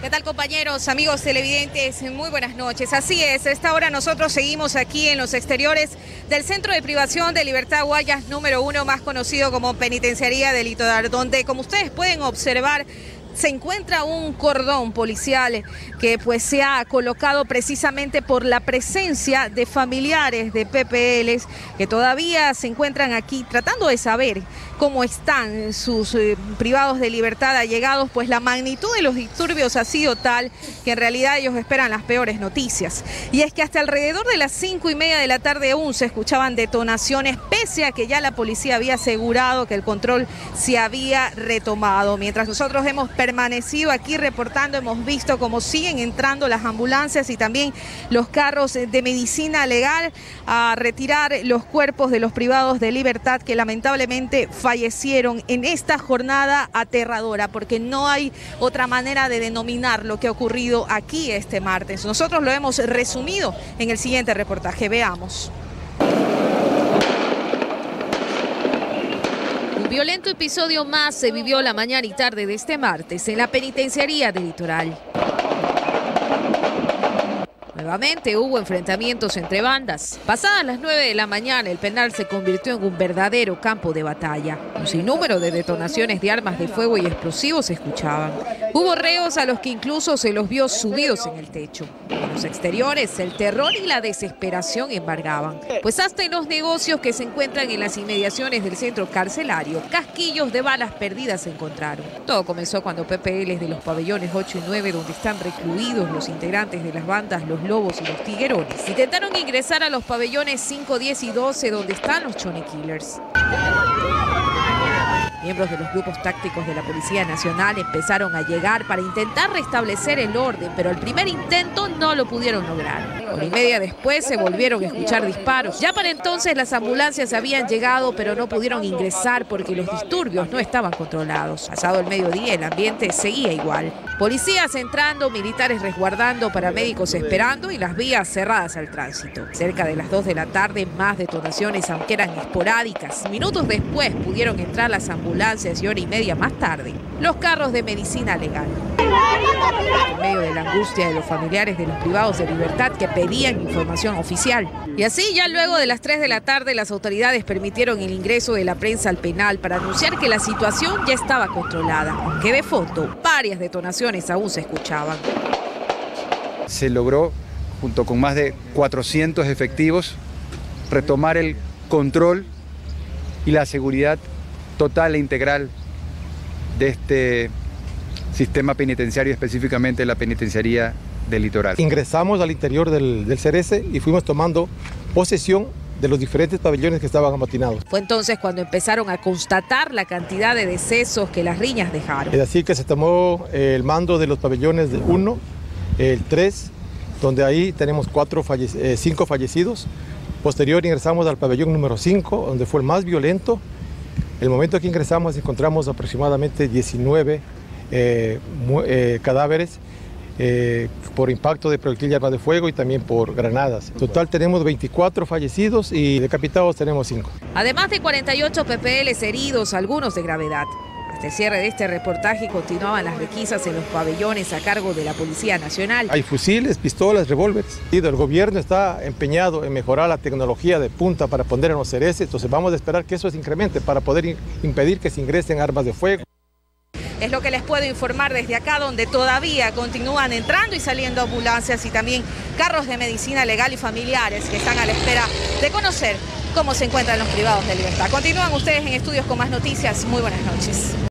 ¿Qué tal compañeros, amigos televidentes? Muy buenas noches. Así es, a esta hora nosotros seguimos aquí en los exteriores del Centro de Privación de Libertad Guayas número uno, más conocido como Penitenciaría del Litoral, donde como ustedes pueden observar se encuentra un cordón policial que pues se ha colocado precisamente por la presencia de familiares de PPLs que todavía se encuentran aquí tratando de saber cómo están sus eh, privados de libertad allegados, pues la magnitud de los disturbios ha sido tal que en realidad ellos esperan las peores noticias. Y es que hasta alrededor de las cinco y media de la tarde aún se escuchaban detonaciones, pese a que ya la policía había asegurado que el control se había retomado. Mientras nosotros hemos permanecido aquí reportando, hemos visto cómo siguen entrando las ambulancias y también los carros de medicina legal a retirar los cuerpos de los privados de libertad que lamentablemente fallecieron en esta jornada aterradora, porque no hay otra manera de denominar lo que ha ocurrido aquí este martes. Nosotros lo hemos resumido en el siguiente reportaje. Veamos. Violento episodio más se vivió la mañana y tarde de este martes en la penitenciaría del litoral. Nuevamente hubo enfrentamientos entre bandas. Pasadas las 9 de la mañana, el penal se convirtió en un verdadero campo de batalla. Un sinnúmero de detonaciones de armas de fuego y explosivos se escuchaban. Hubo reos a los que incluso se los vio subidos en el techo. En los exteriores, el terror y la desesperación embargaban. Pues hasta en los negocios que se encuentran en las inmediaciones del centro carcelario, casquillos de balas perdidas se encontraron. Todo comenzó cuando PPLs de los pabellones 8 y 9, donde están recluidos los integrantes de las bandas Los Lobos y los Tiguerones, intentaron ingresar a los pabellones 5, 10 y 12, donde están los Chone Killers. Miembros de los grupos tácticos de la Policía Nacional empezaron a llegar para intentar restablecer el orden, pero el primer intento no lo pudieron lograr. Hora y media después se volvieron a escuchar disparos. Ya para entonces las ambulancias habían llegado, pero no pudieron ingresar porque los disturbios no estaban controlados. Pasado el mediodía, el ambiente seguía igual. Policías entrando, militares resguardando, paramédicos esperando y las vías cerradas al tránsito. Cerca de las 2 de la tarde, más detonaciones, aunque eran esporádicas. Minutos después pudieron entrar las ambulancias y hora y media más tarde, los carros de medicina legal. En medio de la angustia de los familiares de los privados de libertad que pedían información oficial. Y así, ya luego de las 3 de la tarde, las autoridades permitieron el ingreso de la prensa al penal para anunciar que la situación ya estaba controlada, aunque de fondo varias detonaciones aún se escuchaban. Se logró, junto con más de 400 efectivos, retomar el control y la seguridad total e integral de este sistema penitenciario, específicamente la penitenciaría del litoral. Ingresamos al interior del, del Cerece y fuimos tomando posesión de los diferentes pabellones que estaban amotinados. Fue entonces cuando empezaron a constatar la cantidad de decesos que las riñas dejaron. Es decir, que se tomó el mando de los pabellones 1, el 3, donde ahí tenemos cuatro falle eh, cinco fallecidos. Posterior ingresamos al pabellón número 5, donde fue el más violento. El momento que ingresamos encontramos aproximadamente 19 eh, eh, cadáveres eh, por impacto de proyectil de arma de fuego y también por granadas. En total tenemos 24 fallecidos y decapitados tenemos 5. Además de 48 PPLs heridos, algunos de gravedad. Hasta el cierre de este reportaje continuaban las requisas en los pabellones a cargo de la Policía Nacional. Hay fusiles, pistolas, revólveres. El gobierno está empeñado en mejorar la tecnología de punta para poner en los cereces, entonces vamos a esperar que eso se incremente para poder impedir que se ingresen armas de fuego. Es lo que les puedo informar desde acá, donde todavía continúan entrando y saliendo ambulancias y también carros de medicina legal y familiares que están a la espera de conocer cómo se encuentran los privados de libertad. Continúan ustedes en estudios con más noticias. Muy buenas noches.